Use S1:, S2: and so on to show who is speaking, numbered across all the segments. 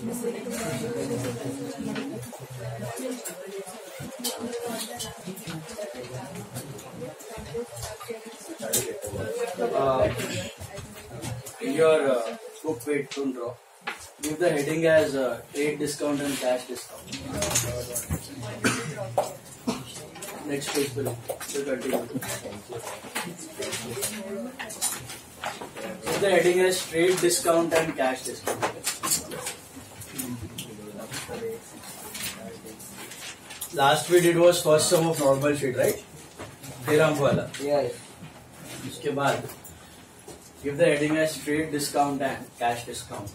S1: Uh, in your uh, book, wait, don't draw. Give the heading as uh, trade discount and cash discount. Next page. So continue. Give the heading as trade discount and cash discount. Last we did was first sum of normal sheet, right? तेरह वाला उसके बाद give the heading as trade discount and cash discount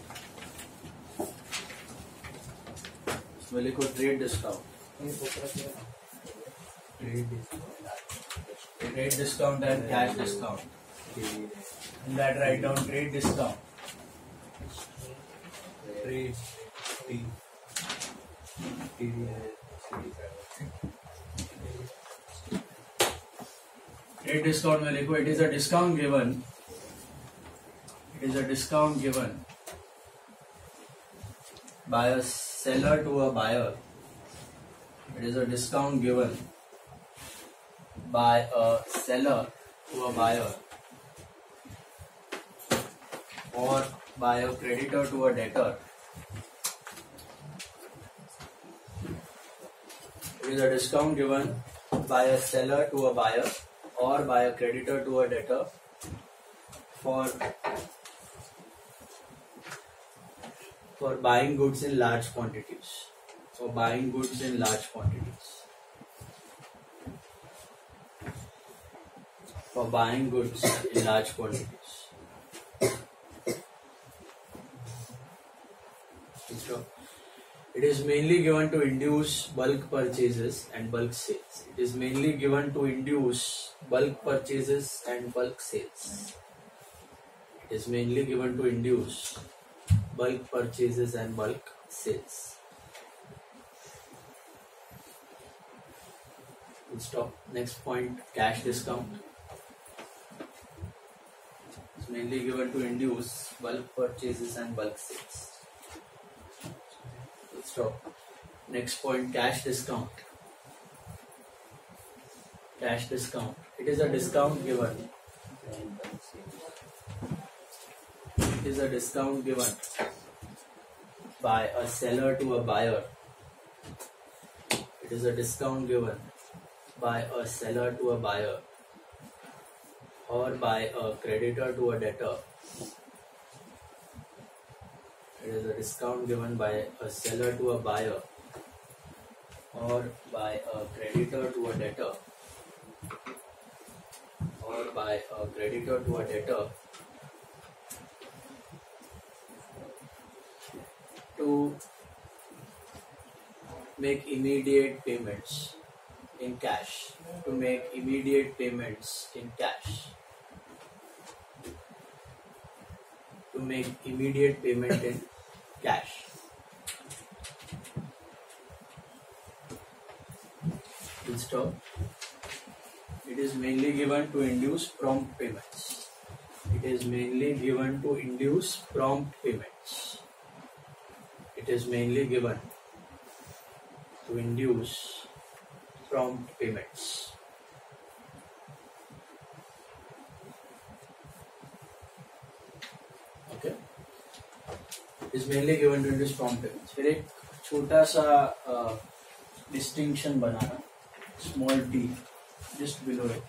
S1: इसमें लिखो trade discount trade discount and cash discount in that write down trade discount trade trade discount में लिखो it is a discount given it is a discount given by a seller to a buyer. It is a discount given by a seller to a buyer or by a creditor to a debtor. Is a discount given by a seller to a buyer or by a creditor to a debtor for for buying goods in large quantities. For buying goods in large quantities. For buying goods in large quantities. So, It is mainly given to induce bulk purchases and bulk sales. It is mainly given to induce bulk purchases and bulk sales. It is mainly given to induce bulk purchases and bulk sales. We'll stop. Next point cash discount. It's mainly given to induce bulk purchases and bulk sales. Stop. Next point cash discount. Cash discount. It is a discount given. It is a discount given by a seller to a buyer. It is a discount given by a seller to a buyer or by a creditor to a debtor. It is a discount given by a seller to a buyer or by a creditor to a debtor or by a creditor to a debtor to make immediate payments in cash to make immediate payments in cash to make immediate payment in cash Full stop. It is mainly given to induce prompt payments. It is mainly given to induce prompt payments. It is mainly given to induce prompt payments. Is mainly given to this comparence फिर एक छोटा सा distinction banana. Small D just below it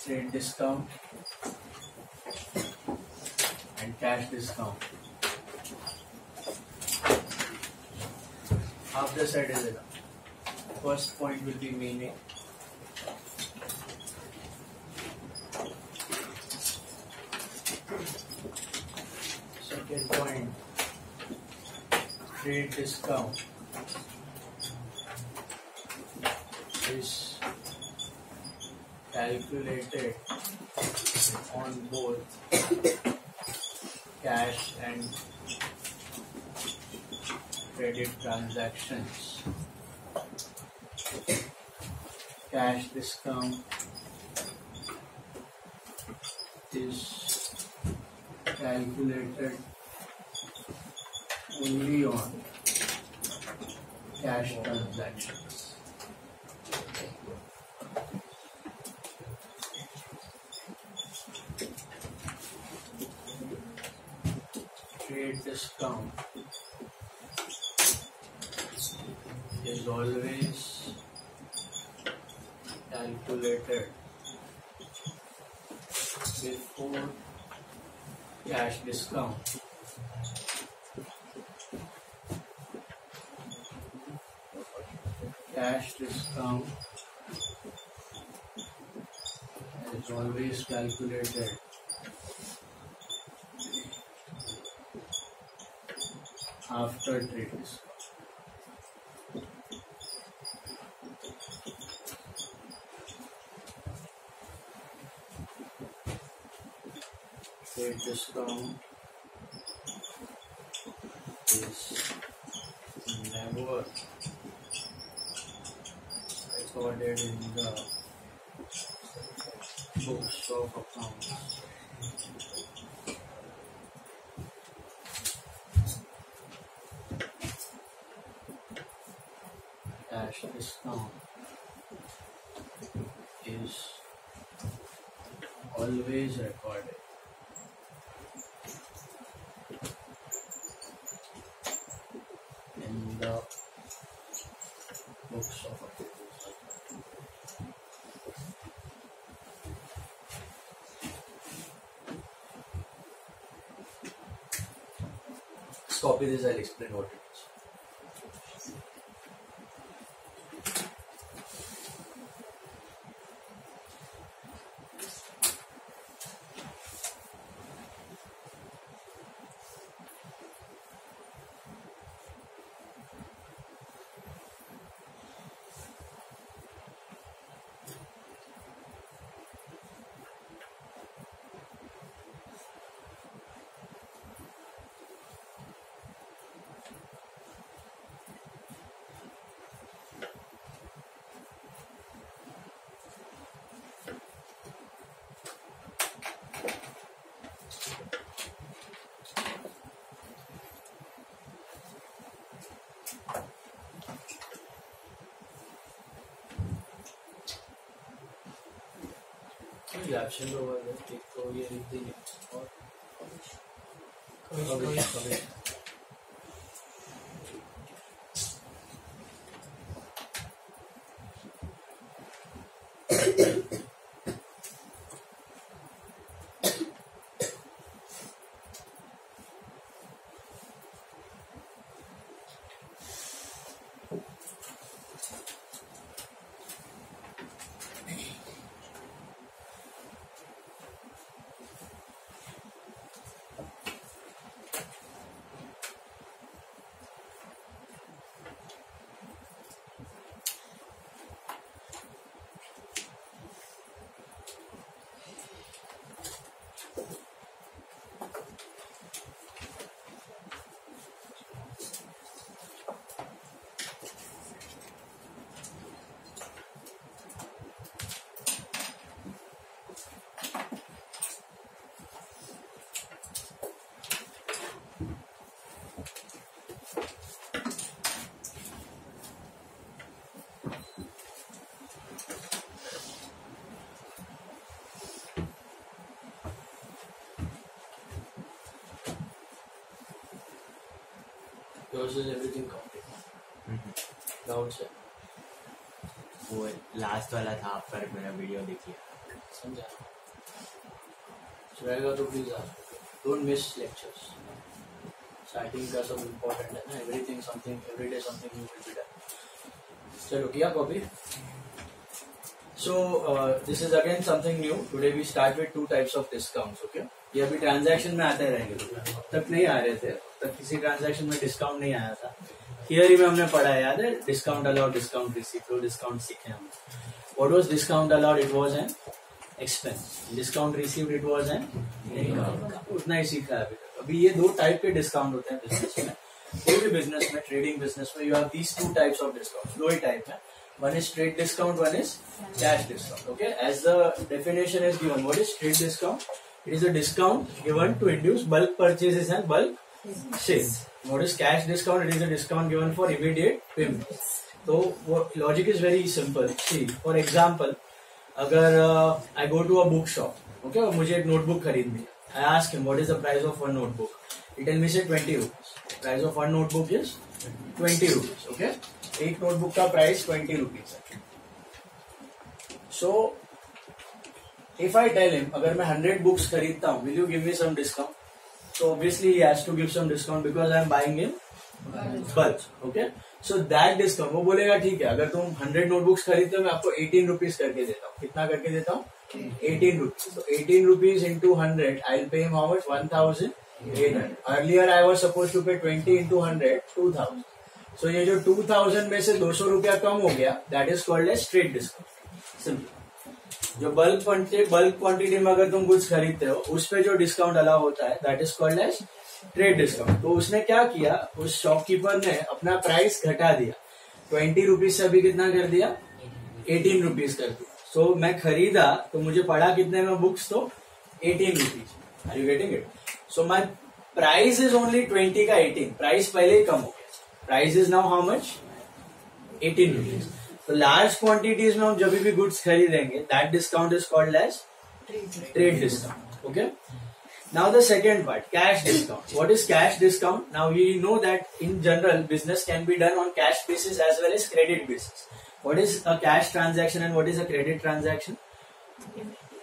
S1: say discount and cash discount half the side is first point will be meaning Second point, trade discount is calculated on both cash and credit transactions. Cash discount is calculated only on cash transactions. Trade discount is always calculated before cash discount. Cash discount is always calculated. After trade discount. Trade discount is never recorded in the accounts. Discount is always recorded. this I'll explain what it कोई option होगा एक तो ये लिख देंगे और कभी कभी yours is everything counted है
S2: वो लास्ट वाला था पर मेरा वीडियो देखिए
S1: समझा? रहेगा तो please don't miss lectures starting का सब इम्पोर्टेंट है ना? Everything something everyday something you will be done चलो किया copy So uh, this is again something new. Today we start with two types of discounts. Okay? ये अभी transaction में आते रहेंगे अब तक नहीं आ रहे थे। किसी ट्रांजैक्शन में डिस्काउंट नहीं आया था। थियरी में हमने पढ़ा याद है? डिस्काउंट अलाउड डिस्काउंट रिसीव दो डिस्काउंट सीखे हमने। What was discount allowed it was an expense discount received it was an उतना ही सीखा है अभी अभी ये दो टाइप के डिस्काउंट होते हैं बिज़नेस में। कोई भी बिज़नेस में ट्रेडिंग बिज़नेस में you have these two types of discount दो ही टाइप है। One is trade discount one is cash discount, okay? As the definition is given, what is trade discount? It is a discount given to induce bulk purchases and bulk sales what is cash discount? It is a discount given for immediate payment. तो logic is very simple see for example अगर I go to a book shop okay और मुझे एक notebook खरीदनी I ask him what is the price of one notebook it tell me say twenty rupees price of one notebook is twenty rupees okay एक notebook का price twenty rupees है। So if I tell him अगर मैं hundred books खरीदता हूँ will you give me some discount so obviously he has to give some discount because I am buying in bulk. Okay. So that discount वो बोलेगा ठीक है अगर तुम हंड्रेड नोटबुक्स खरीदते हो मैं आपको एटीन रुपीज़ करके देता हूँ. कितना करके देता हूँ? एटीन रुपीज़ तो eighteen rupees into hundred I pay how much one thousand eight hundred earlier I was suppose to pay twenty into hundred two thousand so ये जो टू थाउज़ेंड में से दो सौ रुपया कम हो गया that is called a straight discount simple जो बल्क क्वांटिटी बल्क क्वांटिटी में अगर तुम कुछ खरीदते हो उस पे जो डिस्काउंट अलाउ होता है that is called as trade discount तो उसने क्या किया उस शॉपकीपर ने अपना प्राइस घटा दिया। ट्वेंटी रुपीज़ से अभी कितना कर दिया? एटीन रुपीज़ कर दिया। सो so, मैं खरीदा तो मुझे पड़ा कितने में बुक्स तो eighteen rupees are you getting it so my price is only twenty का एटीन प्राइस पहले ही कम हो गया। Price is now how much eighteen rupees तो लार्ज क्वांटिटीज में हम जब भी गुड्स खरीदेंगे that discount is called as trade discount okay now the second part cash discount what is cash discount now you know that in general business can be done on cash basis as well as credit basis what is a cash transaction and what is a credit transaction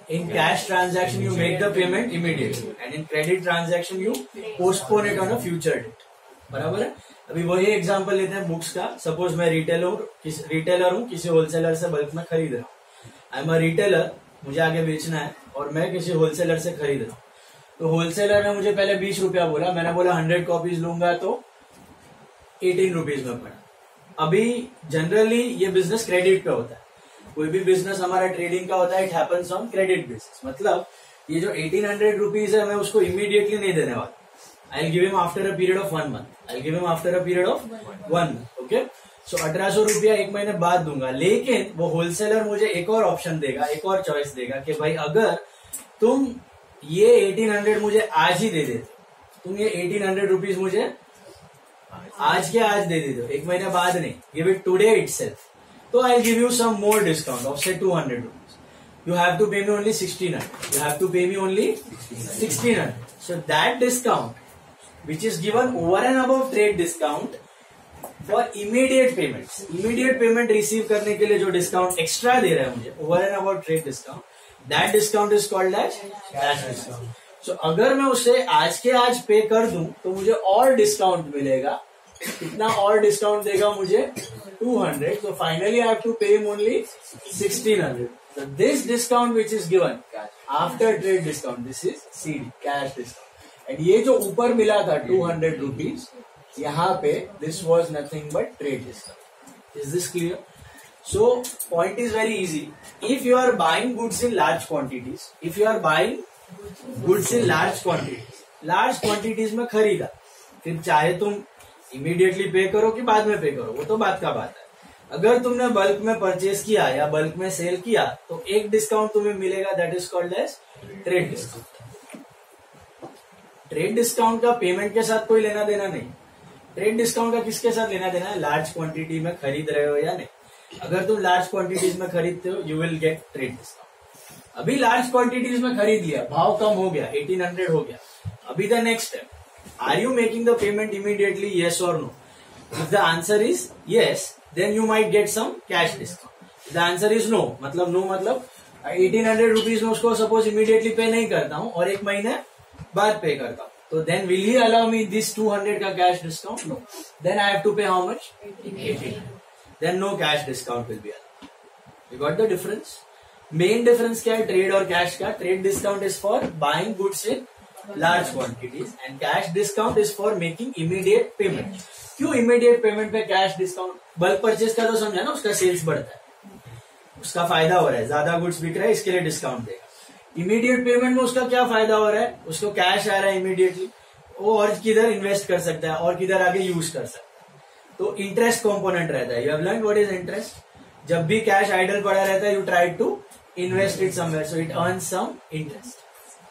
S1: in cash transaction you make the payment immediately and in credit transaction you postpone it on a future date बराबर है? अभी वही example लेते हैं books का। Suppose मैं retailer हूँ किस, रिटेलर हूँ किसी होलसेलर से बल्क में खरीद रहा हूँ। आई एम अ रिटेलर मुझे आगे बेचना है और मैं किसी होलसेलर से खरीद रहा हूँ। तो होलसेलर ने मुझे पहले बीस रुपया बोला मैंने बोला हंड्रेड कॉपीज लूँगा तो एटीन रुपीज़ में पड़ा। अभी जनरली ये बिज़नेस क्रेडिट पे होता है। कोई भी बिज़नेस हमारा ट्रेडिंग का होता है it happens on credit basis मतलब ये जो एटीन हंड्रेड रुपीज़ है मैं उसको इमीडिएटली नहीं देने वाला। I give him after a period of one month I give him after a period of one month okay so अठारह सौ रुपया एक महीने बाद दूँगा, लेकिन वो होलसेलर मुझे एक और ऑप्शन देगा, एक और चॉइस देगा कि भाई, अगर तुम ये एटीन हंड्रेड मुझे आज ही दे देते, तुम ये एटीन हंड्रेड रुपीज़ मुझे आज के आज दे देते, एक महीने बाद नहीं give it today itself तो I give you some more discount of say two hundred rupees you have to pay me only sixteen hundred you have to pay me only sixteen hundred so that discount which is given over and above trade discount for immediate payments. Immediate payment receive करने के लिए जो discount extra दे रहा है मुझे over and above trade discount, that discount is called as cash discount. So अगर मैं उसे आज के आज पे कर दूँ तो मुझे और डिस्काउंट मिलेगा कितना और डिस्काउंट देगा मुझे 200 so finally I have to pay him only 1600 so this discount which is given after trade discount this is CD cash discount and ये जो ऊपर मिला था टू हंड्रेड रुपीज़ यहाँ पे this was nothing but trade discount is this clear so point is very easy if you are buying goods in large quantities if you are buying goods in large quantities large quantities में खरीदा फिर चाहे तुम immediately पे करो कि बाद में पे करो वो तो बात का बात है। अगर तुमने बल्क में परचेज किया या बल्क में सेल किया तो एक डिस्काउंट तुम्हें मिलेगा that is called as trade discount trade discount का पेमेंट के साथ कोई लेना देना नहीं। ट्रेड डिस्काउंट का किसके साथ लेना देना है? लार्ज क्वांटिटी में खरीद रहे हो या नहीं? अगर तुम लार्ज क्वांटिटीज में खरीदते हो you will get trade discount अभी लार्ज क्वांटिटीज में खरीद लिया, भाव कम हो गया 1800 हो गया। अभी the next step are you making the payment immediately yes और no if the answer is yes then you might get some cash discount the answer is no मतलब नो मतलब एटीन हंड्रेड रुपीज़ में उसको suppose immediately pay नहीं करता हूँ और एक महीने बाद पे करता हूँ। तो then will he allow me this 200 का cash discount no then I have to pay how much 18 then no cash discount will be allow you got the difference main difference क्या है? ट्रेड और कैश का trade discount is for buying goods in large quantities and cash discount is for making immediate payment क्यों immediate payment पे cash discount bulk purchase का तो समझा ना, उसका सेल्स बढ़ता है। उसका फ़ायदा हो रहा है। ज़्यादा गुड्स बिक रहा है, इसके लिए डिस्काउंट देगा। इमीडिएट पेमेंट में उसका क्या फ़ायदा हो रहा है? उसको कैश आ रहा है इमीडिएटली वो और किधर इन्वेस्ट कर सकता है और किधर आगे यूज़ कर सकता है। तो इंटरेस्ट कॉम्पोनेंट रहता है। You have learn what is interest जब भी कैश आइडल पड़ा रहता है you try to invest it somewhere so it earn some interest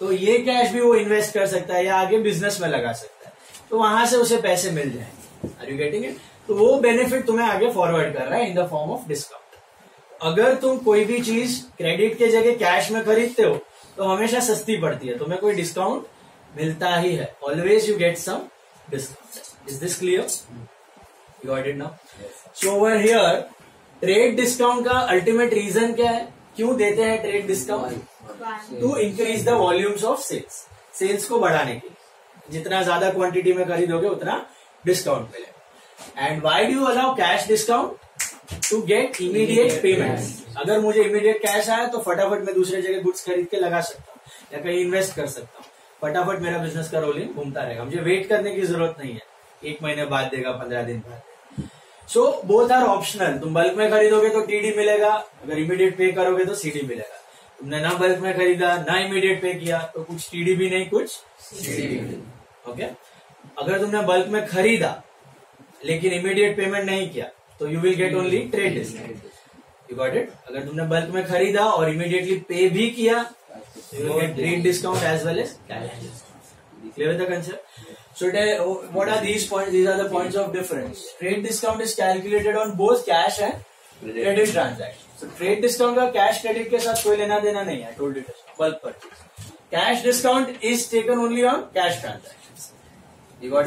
S1: तो ये कैश भी वो इन्वेस्ट कर सकता है या आगे बिज़नेस में लगा सकता है। तो वहाँ से उसे पैसे मिल जाएँगे। आर यू गेटिंग इट तो वो बेनिफिट तुम्हें आगे फॉरवर्ड कर रहा है in the form of discount अगर तुम कोई भी चीज़ क्रेडिट के जगह कैश में खरीदते हो तो हमेशा सस्ती पड़ती है। तुम्हें कोई डिस्काउंट मिलता ही है। Always you get some discount is this clear you got it now so over here trade discount का अल्टीमेट रीजन क्या है? क्यों देते हैं trade discount to increase the volumes of sales sales को बढ़ाने के जितना ज़्यादा क्वांटिटी में खरीदोगे उतना डिस्काउंट मिलेगा। And why do allow cash discount to get immediate payment अगर मुझे इमीडिएट कैश आया तो फटाफट मैं दूसरे जगह गुड्स खरीद के लगा सकता हूँ या कहीं इन्वेस्ट कर सकता हूँ। फटाफट मेरा बिज़नेस का रोलिंग घूमता रहेगा। मुझे वेट करने की ज़रूरत नहीं है। एक महीने बाद देगा पंद्रह दिन बाद। सो बोथ आर ऑप्शनल तुम बल्क में खरीदोगे तो टीडी मिलेगा। अगर इमीडिएट पे करोगे तो सीडी मिलेगा। तुमने ना बल्क में खरीदा ना इमीडिएट पे किया तो कुछ टीडी भी नहीं कुछ सीडी ओके अगर तुमने बल्क में खरीदा लेकिन इमीडिएट पेमेंट नहीं किया तो you will get only trade discount you got it अगर तुमने बल्क में खरीदा और इमीडिएटली पे भी किया trade discount as well as clear the are these point of difference trade discount is calculated on both cash and trade discount का cash credit के साथ कोई लेना देना नहीं है told bulk purchase cash discount is taken only on cash transaction you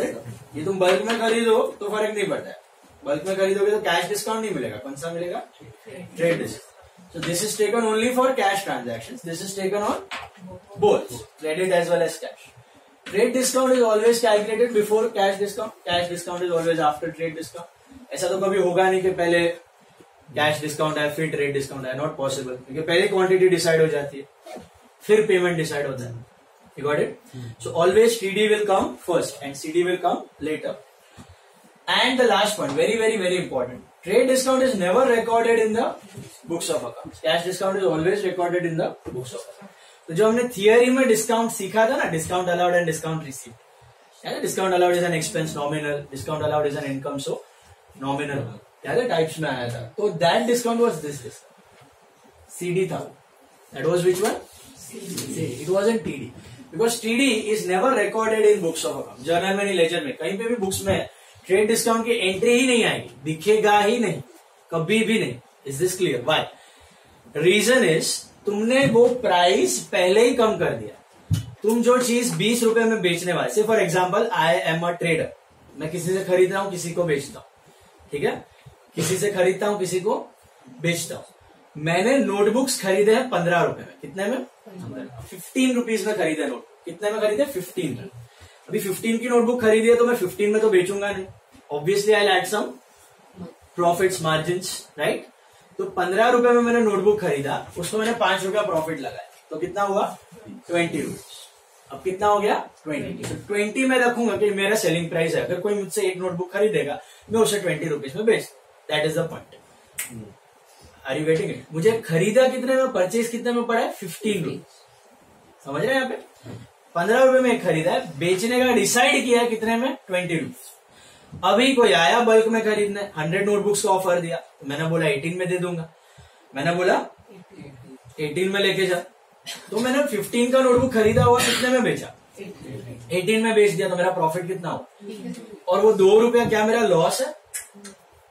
S1: ये तुम बल्क में खरीदो तो फ़र्क नहीं पड़ता है। बल्क में खरीदोगे तो कैश डिस्काउंट नहीं मिलेगा। कौन सा मिलेगा? Trade discount so this is taken only for cash transactions. This is taken on both credit as well as cash. Trade discount is always calculated before cash discount cash discount is always after trade discount ऐसा तो कभी होगा नहीं कि पहले cash discount है फिर trade discount है। नॉट पॉसिबल क्योंकि पहले क्वांटिटी डिसाइड हो जाती है। फिर पेमेंट डिसाइड होता है। You got it so always TD will come first and CD will come later and the last point very very very important trade discount is never recorded in the books of account cash discount is always recorded in the books of account तो जो हमने theory में discount सीखा था ना discount allowed and discount receive discount allowed is an expense nominal discount allowed is an income so nominal याद है types में आया था। तो that discount was this discount CD था that was which one it was an TD because TD is never recorded in books of account journal में नहीं ledger में। कहीं पे भी बुक्स में ट्रेड डिस्काउंट की एंट्री ही नहीं आएगी। दिखेगा ही नहीं। कभी भी नहीं। Is this clear why reason is तुमने वो प्राइस पहले ही कम कर दिया। तुम जो चीज़ बीस रुपए में बेचने वाले से for example I am a trader मैं किसी से खरीद रहा हूँ किसी को बेचता हूँ। ठीक है? किसी से खरीदता हूँ किसी को बेचता हूँ। मैंने नोटबुक्स खरीदे हैं पंद्रह रुपए में। कितने में? फिफ्टीन रुपीज़ में खरीदे नोट कितने में खरीदे? फिफ्टीन में। अभी फिफ्टीन की नोटबुक खरीदी है तो मैं फिफ्टीन में तो बेचूँगा नहीं। Obviously I add some profits margin right तो पंद्रह रुपए में मैंने नोटबुक खरीदा उसको मैंने पाँच रुपया प्रॉफिट लगाया। तो कितना हुआ? ट्वेंटी रुपीज़ अब कितना हो गया? ट्वेंटी तो ट्वेंटी में रखूँगा कि मेरा सेलिंग प्राइस है। अगर कोई मुझसे एक नोटबुक खरीदेगा मैं उसे ट्वेंटी रुपीज़ में बेच that is the point are you getting it मुझे खरीदा कितने में परचेज कितने में पड़ा है? फिफ्टीन रुपीज़ समझ रहे हैं यहाँ पे? पंद्रह रुपए में खरीदा है। बेचने का डिसाइड किया कितने में? ट्वेंटी रुपीज़ अभी कोई आया बल्क में खरीदने? हंड्रेड नोटबुक्स का ऑफ़र दिया। तो मैंने बोला एटीन में दे दूँगा। मैंने बोला एटीन में लेके जा। तो मैंने फिफ्टीन का नोटबुक खरीदा हुआ, कितने में बेचा? एटीन में बेच दिया तो मेरा प्रॉफिट कितना हो और वो दो रुपया क्या मेरा लॉस है?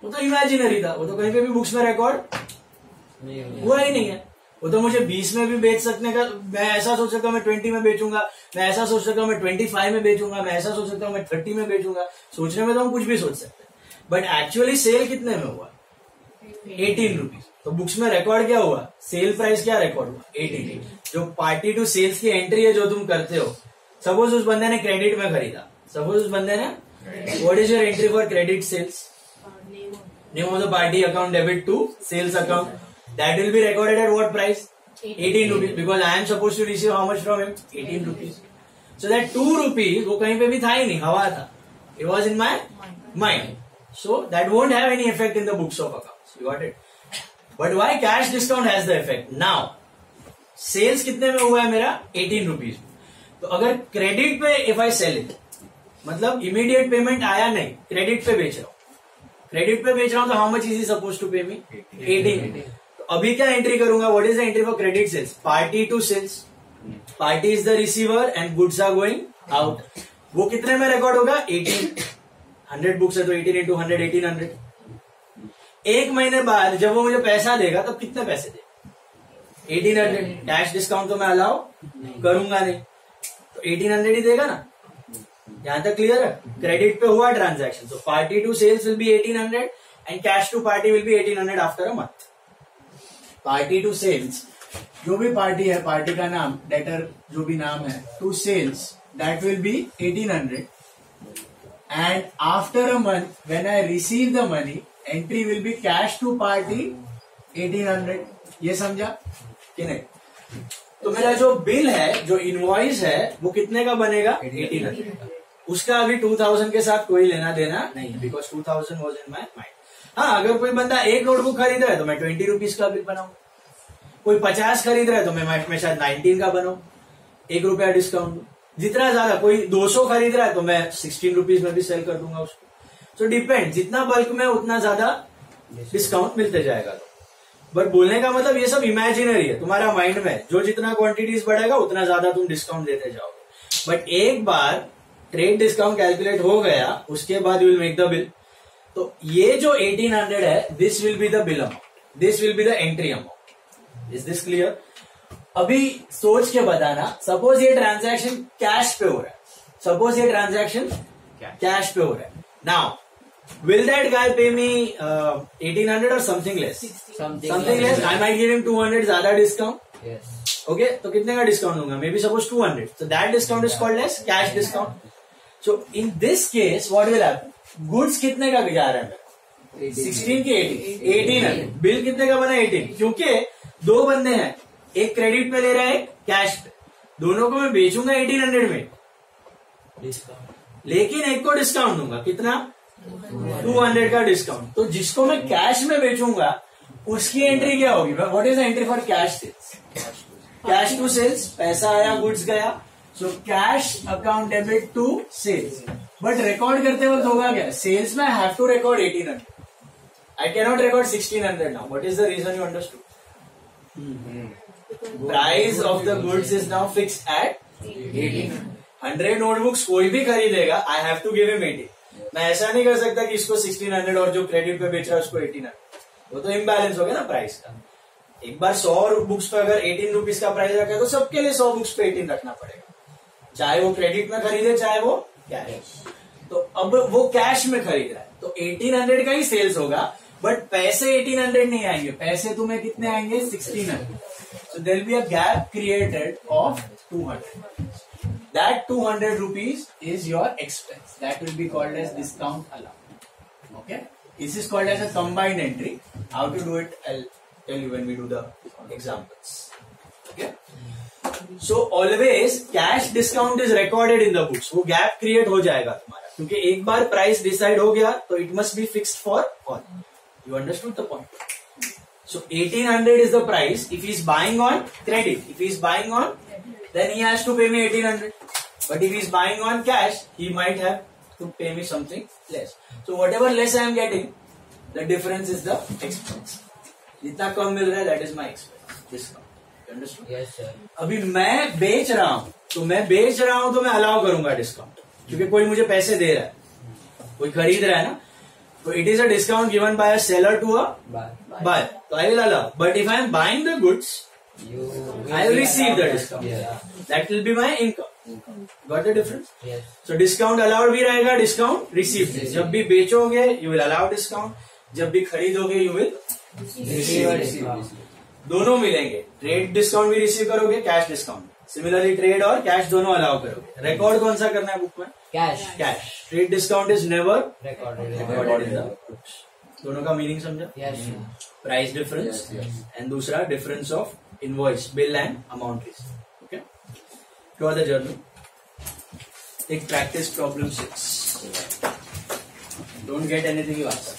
S1: वो तो इमेजिनरी था। वो तो कहीं पे भी बुक्स में रिकॉर्ड हुआ ही नहीं है। वो तो मुझे बीस में भी बेच सकने का मैं ऐसा सोच सकता हूँ मैं ट्वेंटी में बेचूँगा मैं ऐसा सोच सकता हूँ मैं ट्वेंटी फाइव में बेचूँगा मैं ऐसा सोच सकता हूँ मैं थर्टी में बेचूँगा। सोचने में तो हम कुछ भी सोच सकते हैं। बट एक्चुअली सेल कितने में हुआ? एटीन रुपीज़ तो बुक्स में रिकॉर्ड क्या हुआ? सेल प्राइस क्या रिकॉर्ड हुआ? एटीन जो पार्टी टू सेल्स की एंट्री है जो तुम करते हो सपोज़ उस बंदे ने क्रेडिट में खरीदा। सपोज़ उस बंदे ने what is your entry for credit sales name of the party account debit to sales account that will be recorded at what price 18 rupees because I am supposed to receive how much from him 18 rupees so that 2 rupees वो कहीं पे भी था ही नहीं हवा था it was in my mind so that won't have any effect in the books of accounts you got it but why cash discount has the effect now sales कितने में हुआ है मेरा 18 rupees तो अगर क्रेडिट पे इफ़ आई सेल इट मतलब immediate payment आया नहीं क्रेडिट पे बेच रहा हूँ क्रेडिट पे बेच रहा हूँ तो how much is suppose to pay me eighteen अभी क्या एंट्री करूँगा? What is the entry for credit sales party to sales party is the receiver and goods are going out वो कितने में रिकॉर्ड होगा? एटीन हंड्रेड बुक्स है तो eighteen into hundred eighteen hundred एक महीने बाद जब वो मुझे पैसा देगा, तब कितने पैसे दे एटीन हंड्रेड कैश डिस्काउंट तो मैं अलाउ करूँगा नहीं. तो एटीन हंड्रेड ही देगा ना? यहाँ तक क्लियर है? क्रेडिट पे हुआ ट्रांजैक्शन तो party to sales will be eighteen hundred and cash to party will be eighteen hundred after a month party to sales जो भी पार्टी है पार्टी का नाम डेटर जो भी नाम है to sales that will be eighteen hundred and after a month when I receive the money entry will be cash to party eighteen hundred ये समझा? कि नहीं? तो मेरा जो बिल है, जो इनवॉइस है, वो कितने का बनेगा? एटीन हंड्रेड उसका अभी टू थाउज़ेंड के साथ कोई लेना देना नहीं because two thousand was in my mind हाँ अगर कोई बंदा एक नोटबुक खरीद रहा है तो मैं ट्वेंटी रुपीज़ का बिल बनाऊ। कोई पचास खरीद रहा है तो मैं मैं शायद नाइनटीन का बनाऊ। एक रुपया डिस्काउंट दू। जितना ज़्यादा कोई दो सौ खरीद रहा है तो मैं सिक्सटीन रुपीज़ में भी सेल कर दूँगा उसको। सो डिपेंड जितना बल्क में उतना ज़्यादा डिस्काउंट मिलते जाएगा तो। बट बोलने का मतलब ये सब इमेजिनरी है। तुम्हारा माइंड में जो जितना क्वांटिटीज बढ़ेगा, उतना ज़्यादा तुम डिस्काउंट देते जाओगे। बट एक बार ट्रेड डिस्काउंट कैलकुलेट हो गया, उसके बाद you will make the bill तो ये जो 1800 है this will be the bill amount this will be the entry amount is this clear अभी सोच के बताना सपोज़ ये ट्रांजैक्शन कैश पे हो रहा है. सपोज़ ये ट्रांजैक्शन कैश पे हो रहा है. Now will that guy pay me eighteen hundred और something less something less I may give him two hundred ज़्यादा डिस्काउंट
S3: Yes.
S1: ओके तो कितने का डिस्काउंट दूँगा maybe suppose two hundred तो that discount is called as cash discount so in this case what will happen goods कितने का जा रहा है? सिक्सटीन की एटीन एटीन है। बिल कितने का बना? एटीन क्योंकि दो बंदे हैं। एक क्रेडिट पे ले रहा है एक कैश पे। दोनों को मैं बेचूँगा एटीन हंड्रेड में। डिस्काउंट लेकिन एक को डिस्काउंट दूँगा। कितना? टू हंड्रेड का डिस्काउंट तो जिसको मैं कैश में बेचूँगा उसकी एंट्री क्या होगी? What is entry for cash sales cash to sales पैसा आया गुड्स गया। So cash account debit to sales but record करते वक्त होगा क्या? सेल्स में have to record eighteen hundred I cannot record sixteen hundred now what is the reason you understood price of the goods is now fix at eighteen hundred notebooks कोई भी खरीदेगा I have to give him eighteen मैं ऐसा नहीं कर सकता कि इसको सिक्सटीन हंड्रेड और जो क्रेडिट पे बेच रहा है उसको एटीन हंड्रेड वो तो इम्बैलेंस हो गया ना प्राइस का. एक बार सौ बुक्स पे अगर एटीन रुपीज़ का प्राइस रखा है तो सबके लिए सौ बुक्स पे एटीन रखना पड़ेगा। चाहे वो क्रेडिट में खरीदे, चाहे वो कैश तो अब वो कैश में खरीद रहा है। तो 1800 का ही सेल्स होगा बट पैसे 1800 नहीं आएँगे। पैसे तुम्हें कितने आएँगे? 1600 so there gap created of 200 hundred that two hundred rupees is your expense that will be called as discount allow okay this is called as a combined entry how to do it I'll tell you when we do the examples so always cash discount is recorded in the books वो gap create हो जाएगा तुम्हारा। क्योंकि एक बार price decide हो गया तो it must be fix for all you understood the point so 1800 is the price if is buying on credit if is buying on then he has to pay me 1800 but if is buying on cash he might have to pay me something less so whatever less I am getting the difference is the expense जितना कम मिल रहा है that is my expense discount अभी मैं बेच रहा हूँ तो मैं बेच रहा हूँ तो मैं अलाउ करूँगा डिस्काउंट क्योंकि कोई मुझे पैसे दे रहा है कोई खरीद रहा है ना तो it is a discount given by a seller to a. Buy तो I will allow but if I am buying the goods receive the discount.
S3: Yeah.
S1: That will be my income. Got the difference?
S3: Yes.
S1: So discount allowed भी रहेगा discount receive जब भी बेचोगे you will allow discount जब भी खरीदोगे you will
S3: receive.
S1: दोनों मिलेंगे। ट्रेड डिस्काउंट भी रिसीव करोगे कैश डिस्काउंट सिमिलरली ट्रेड और कैश दोनों अलाउ करोगे। रिकॉर्ड कौन सा करना है बुक में?
S3: Cash.
S1: Cash trade discount is never
S3: Recorded.
S1: Recorded in the books दोनों का मीनिंग समझा?
S3: Yes.
S1: प्राइस डिफरेंस एंड दूसरा difference of invoice bill and amount receive okay to the journal एक practice problem six don't get anything you answer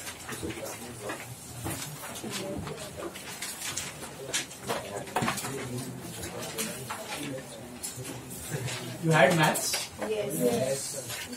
S1: You had maths? Yes. Yes.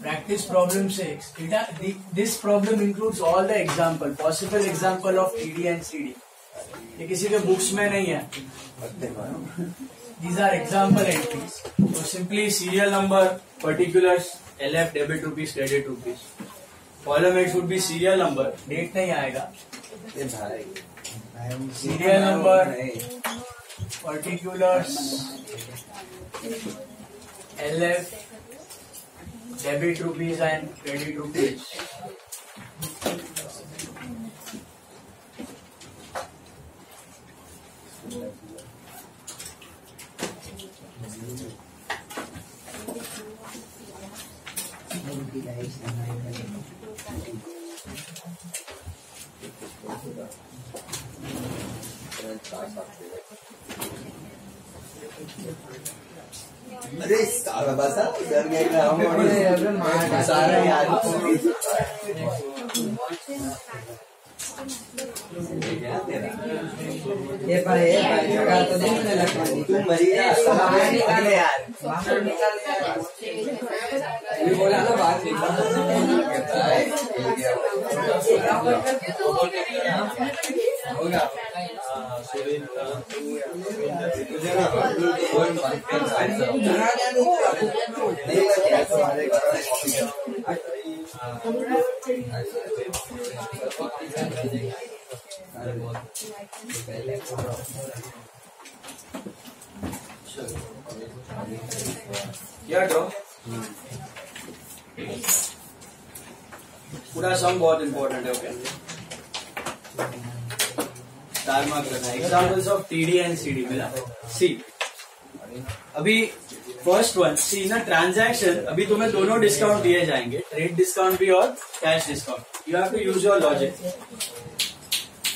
S1: Practice problem 6. Uh, this problem includes all the example, possible example of TD and CD. ये किसी के books में नहीं है। These are example entries simply serial number particular L F debit rupees credit rupees column at should be serial number date नहीं आएगा। Serial number particular L F debit rupees and credit rupees
S4: अरे सारा बसा डर गया हम सारा याद
S3: ये पर ये पर जगह तो नहीं मिलने लग पानी
S4: तू मरी जा साला अरे यार
S3: बाहर निकल ये बोला ना बात
S4: होगा ना नहीं लगता तुम्हारे घर वाले कॉपी
S1: पूरा सम बहुत इंपॉर्टेंट है ओके स्टार मार्क करना examples of TD and CD मिला सी अभी फ़र्स्ट वन सी ना ट्रांजैक्शन अभी तुम्हें दोनों डिस्काउंट दिए जाएँगे ट्रेड डिस्काउंट भी और cash discount you have to use your logic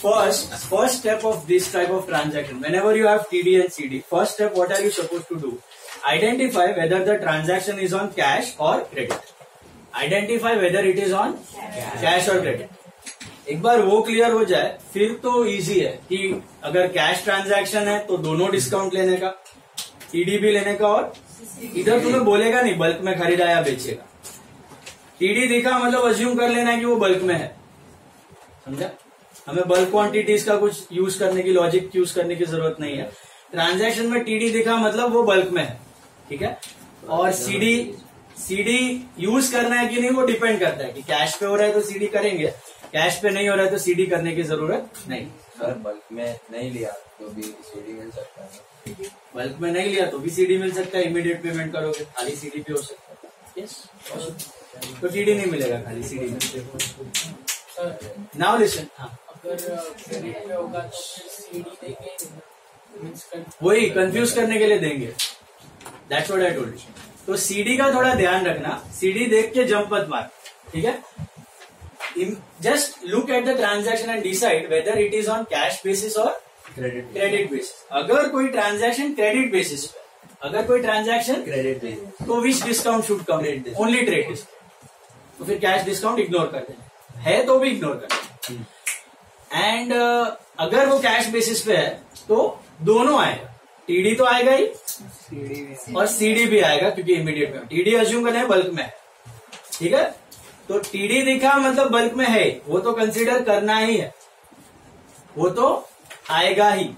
S1: First, first step of this type of transaction, whenever you have TD and CD, first step, what are you supposed to do? Identify whether the transaction is on cash or credit. Identify whether it is on cash or credit. एक बार वो clear हो जाए फिर तो easy है कि अगर कैश ट्रांजैक्शन है तो दोनों डिस्काउंट लेने का टीडी भी लेने का और इधर तुम्हें बोलेगा नहीं बल्क में खरीदा या बेचेगा टीडी दिखा मतलब अज्यूम कर लेना है कि वो बल्क में है समझा हमें बल्क क्वांटिटीज का कुछ यूज़ करने की लॉजिक यूज़ करने की ज़रूरत नहीं है। ट्रांजेक्शन में टीडी दिखा मतलब वो बल्क में है ठीक है? और सीडी सीडी यूज़ करना है कि नहीं वो डिपेंड करता है कि कैश पे हो रहा है तो सीडी करेंगे कैश पे नहीं हो रहा है तो सीडी करने की ज़रूरत नहीं।
S4: सर बल्क में नहीं लिया तो भी सीडी मिल सकता है।
S1: बल्क में नहीं लिया तो भी सीडी मिल सकता है इमीडिएट पेमेंट करोगे खाली सीडी पे हो सकता है। यस तो टीडी नहीं मिलेगा खाली सीडी में। नाउ लिसन हाँ।
S5: अगर क्रेडिट पे होगा तो फिर सीडी देंगे
S1: वही कंफ्यूज करने के लिए देंगे। दैट्स व्हाट आई टोल्ड तो सीडी का थोड़ा ध्यान रखना। सीडी देख के जंप मत मार ठीक है? Just look at the transaction and decide whether it is on cash basis और
S4: क्रेडिट
S1: क्रेडिट बेसिस अगर कोई ट्रांजैक्शन क्रेडिट बेसिस पे अगर कोई ट्रांजैक्शन
S4: क्रेडिट बेसिस
S1: तो which discount should come only trade discount तो फिर कैश डिस्काउंट इग्नोर कर देना। है तो भी इग्नोर कर देना। एंड अगर वो कैश बेसिस पे है तो दोनों आएगा। टीडी तो आएगा ही। और सीडी भी आएगा, क्योंकि इमीडिएट में। टीडी अज्यूम करना है बल्क में। ठीक है? तो टीडी दिखा मतलब बल्क में है। वो तो कंसीडर करना ही है। वो तो आएगा ही।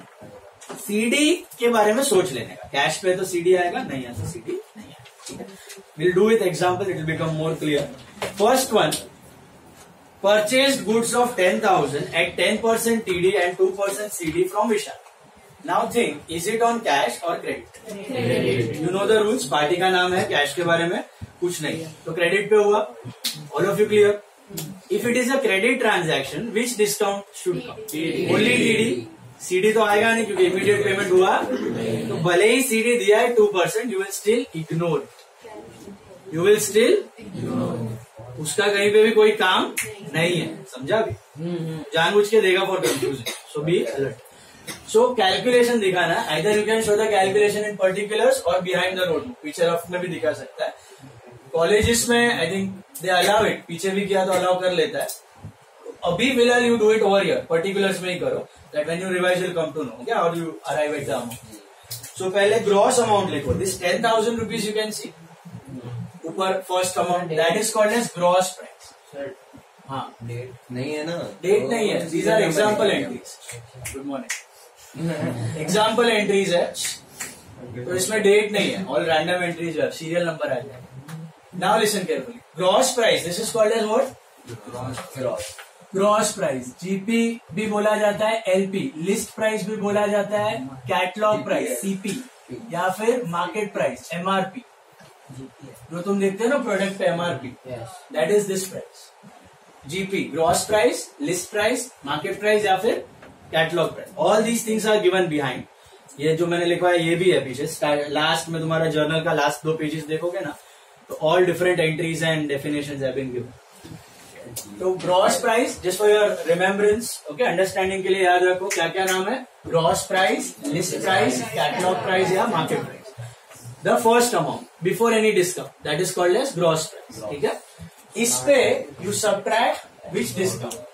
S1: सीडी के बारे में सोच लेने का। कैश पे तो सीडी आएगा, नहीं है तो सीडी नहीं आएगा ठीक है? Will do with example it will become more clear first one purchased goods of 10,000 at 10% TD and 2% CD from Vishal. Now think, is it on cash or credit? You know the rules. Party का नाम है cash के बारे में कुछ नहीं तो credit पे हुआ all of you clear if it is a credit transaction which discount should come only TD CD तो आएगा नहीं क्योंकि इमीडिएट पेमेंट हुआ। तो भले ही सीडी दिया है two percent you will still ignore you will still उसका कहीं पे भी कोई काम नहीं। है समझा भी जानबूझ के देगा for confusion so be alert so calculation दिखाना either you can show the calculation in particulars और बिहाइंड द नोटबुक पीछे रफ में भी दिखा सकता है. कॉलेजेस में I think they allow it पीछे भी किया तो अलाउ कर लेता है. अभी फ़िलहाल you do it over here particulars में ही करो. That when you revise will come to know और you arrive at the amount so पहले ग्रॉस अमाउंट लिखो. This ten thousand rupees you can see first amount that is called as gross price हाँ.
S4: Date नहीं है ना?
S1: Date नहीं है. These are example entries good morning example entries है. तो इसमें डेट नहीं है. ऑल रैंडम एंट्रीज है. सीरियल नंबर आ जाएगा now listen carefully gross price this is called as what
S4: cross
S1: gross price GP भी बोला जाता है. एलपी लिस्ट प्राइस भी बोला जाता है. कैटलॉग प्राइस सीपी या फिर मार्केट प्राइस एमआरपी जो तुम देखते हो ना प्रोडक्ट पे MRP that is this price GP gross price list price market price या फिर catalogue price all these things are given behind ये जो मैंने लिखा है ये भी है पीछे. लास्ट में तुम्हारा जर्नल का लास्ट दो पेजेस देखोगे ना तो all different entries and definition have been given तो gross price just for your remembrance okay understanding के लिए याद रखो क्या क्या नाम है? Gross price list price catalogue price या market price the first amount before any discount that is called as gross price ठीक है? इस पे you subtract which discount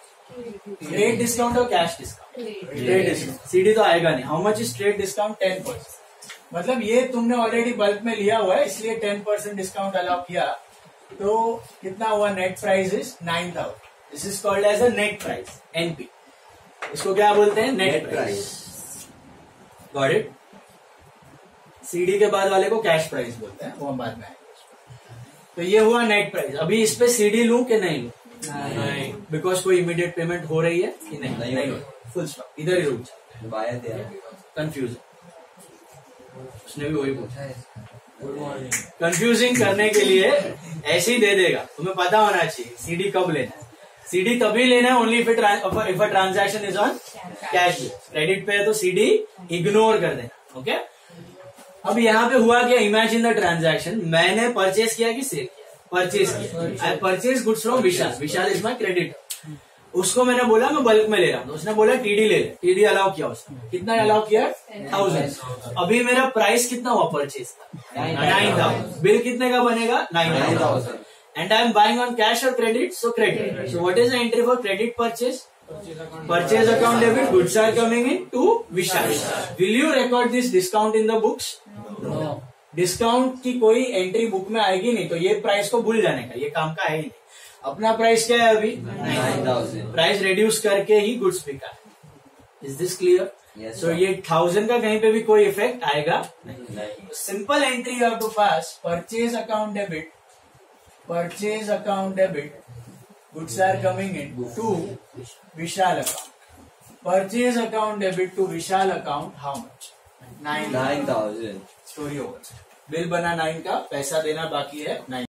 S1: trade discount और cash discount trade discount CD तो आएगा नहीं। How much is trade discount ten percent मतलब ये तुमने ऑलरेडी बल्क में लिया हुआ है इसलिए टेन परसेंट डिस्काउंट अलाउ किया। तो कितना हुआ? Net price is nine thousand this is called as a net price NP इसको क्या बोलते हैं? Net price got it CD के बाद वाले को कैश प्राइस बोलते हैं वो हम बाद में आएँगे तो ये हुआ नेट प्राइस अभी इस पे सीडी लू कि नहीं लू? नहीं। बिकॉज़ कोई इमीडिएट पेमेंट हो रही है कि नहीं?
S4: नहीं
S1: नहीं
S4: हो
S1: फुल स्टॉप इधर ही रुक कंफ्यूज उसने भी वही पूछा है। कंफ्यूजिंग करने के लिए ऐसे ही दे देगा। तुम्हें पता होना चाहिए सीडी कब लेना है। सीडी तभी लेना है only if if a transaction is on cash credit पे है तो सीडी इग्नोर कर देना ओके अब यहाँ पे हुआ क्या? इमेजिन द ट्रांजेक्शन मैंने परचेज किया कि सेल किया। परचेज किया I purchase goods from Vishal Vishal is my credit उसको मैंने बोला मैं बल्क में ले रहा हूँ. उसने बोला टीडी ले टीडी अलाउ किया उसने। कितना अलाउ किया? थाउज़ेंड अभी मेरा प्राइस कितना हुआ परचेज का? नाइन थाउज़ेंड बिल कितने का बनेगा? Nine thousand
S4: thousand
S1: and I am buying on cash or credit, so credit. So what is the entry for credit purchase? Account debit, goods are coming in to Vishal. Will you record this discount in the books? No. Discount की कोई entry book में आएगी नहीं तो ये price को भूल जाने का ये काम का है ही नहीं। अपना प्राइस क्या है अभी? प्राइस रिड्यूस करके ही गुड्स बिका। है इज़ दिस क्लियर सो ये थाउज़ेंड का कहीं पे भी कोई इफ़ेक्ट आएगा? नहीं simple entry you have to pass purchase account debit purchase account debit. Goods are coming in to vishal account purchase account debit to vishal account how much nine
S4: nine thousand
S1: story over bill बना nine का पैसा देना बाकी है nine